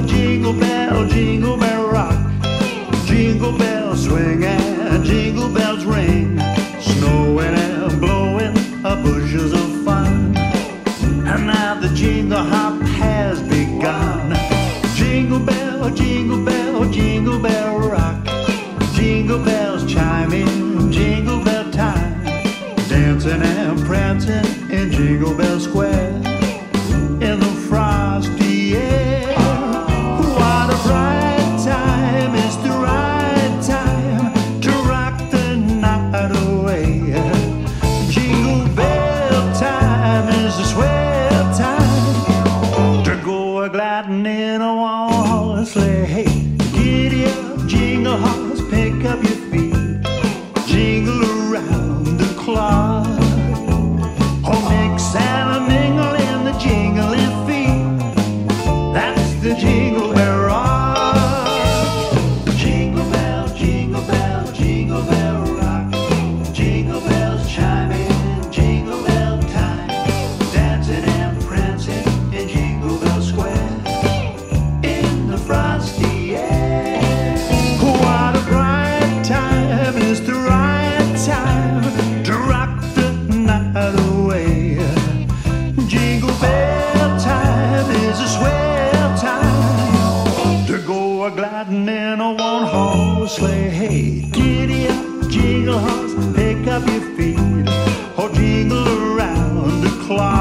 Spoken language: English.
bell, jingle bell, oh, jingle bell rock. Jingle bells swing and jingle bells ring. Snowing and blowing a bushels of fun. And now the jingle hop has begun. Jingle bell, jingle bell, jingle bell rock. Jingle bells chiming, jingle bell time. Dancing and prancing in Jingle Bell Square. Sleigh. Hey, giddy up, jingle horse, pick up your feet, jingle around the clock. Oh, mix and a mingle in the jingling feet. That's the jingle jingle horse, pick up your feet, or jingle around the clock.